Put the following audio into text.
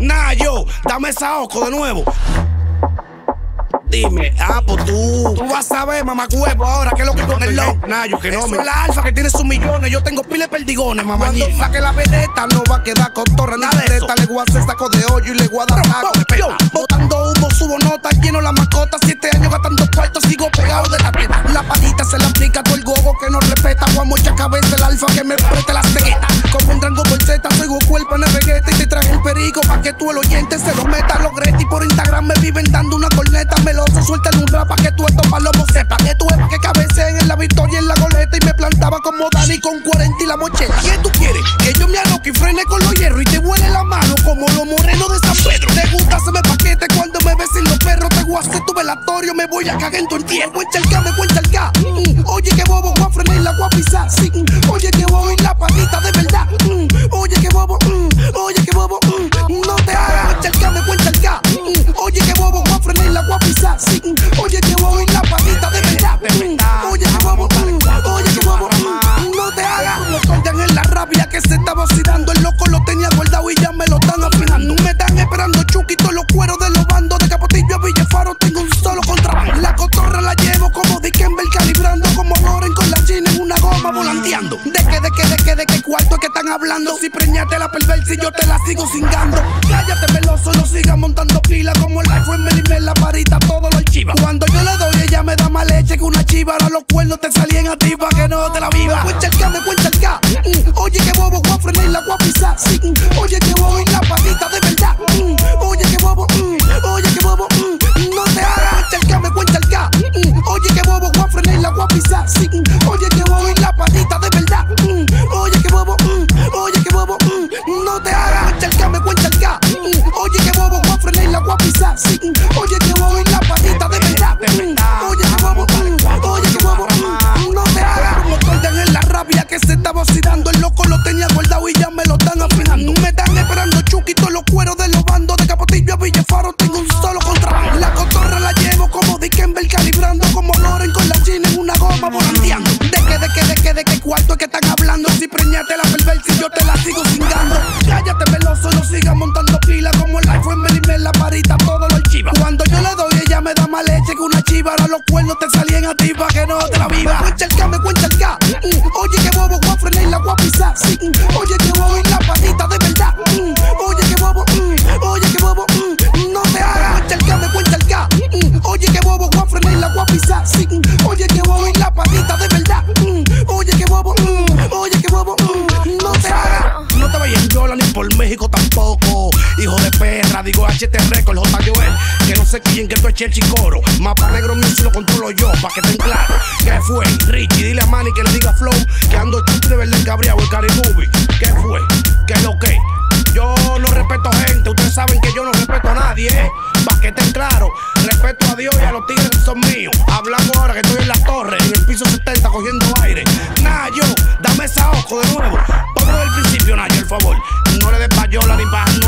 Nayo, dame esa oco de nuevo. Dime, ah, pues tú, tú vas a ver, mamacuevo, ahora qué es lo que en el low. Nayo, que no me. la alfa que tiene sus millones, yo tengo pile perdigones, mamá. Cuando saque la vedeta, no va a quedar con torre de esta. Le voy a hacer saco de hoyo y le voy a dar saco de Botando humo, subo nota, lleno la mascota. Siete años gastando cuartos, sigo pegado de la pena. La patita se la aplica todo el gogo que no respeta. Juan mucha cabeza el alfa que me preste la cegueta. Como un rango soy cuerpo en el y te traje el perico pa' que tú el oyente se lo meta. Los Greti por Instagram me viven dando una corneta. Meloso, suelta un rap pa' que tú estos palomos sepa que tú es pa' que cabeceen en la victoria en la goleta. Y me plantaba como Dani con 40 y la mocheta. ¿Qué tú quieres? Que yo me aloque y frene con los hierros y te huele la mano como los morenos de San Pedro. Te gusta me paquete cuando me ves sin los perros. Te guaste tu velatorio, me voy a cagar en tu entierro. El chuquito los cueros de los bandos de Capotillo a Villefaro. Tengo un solo contra. La cotorra la llevo como Dikembe calibrando. Como Loren con la china en una goma volanteando. De que, de que, de que, de que cuarto es que están hablando. Si preñate la perversa y yo te la sigo cingando. Cállate, veloso, no sigas montando pila. Como el iPhone me la parita, todo lo archiva. Cuando yo le doy, ella me da más leche que una chiva. Ahora los cuernos te salían a ti pa' que no te la viva. Cuenta el K, me cuenta el K. Mm, oye, que bobo, voy a la voy mm, oye, que frenar chiva. Ahora los cuernos te salían a ti pa' que no te la viva. Cuenta el K, me cuenta el K. Oye, que bobo, voy a frenar la voy a pisar. Sí, oye, que bobo y la patita de verdad. Oye, que bobo, oye, que bobo, no te hagas. Cuenta el K, me cuenta el K. Oye, que bobo, voy a frenar la voy a pisar. Sí, oye, que bobo y la patita de por México tampoco. Hijo de perra, digo HT Record, J. Joel. Que no sé quién, que tú es Chelsea Coro. Mapa negro mío si lo controlo yo, pa' que estén claro. ¿Qué fue? Richie, dile a Manny que le diga Flow. Que ando chupi de verdad encabriado, el Cari Movie. ¿Qué fue? ¿Qué es lo que? Yo no respeto gente, ustedes saben que yo no respeto a nadie, ¿eh? Pa' que estén claros. Respeto a Dios y a los tigres que son míos. Hablamos ahora que estoy en la torre, en el piso 70 cogiendo aire. Nayo, dame esa ojo de nuevo. Pongo del principio, Nayo, el favor. No le des payola ni pa' no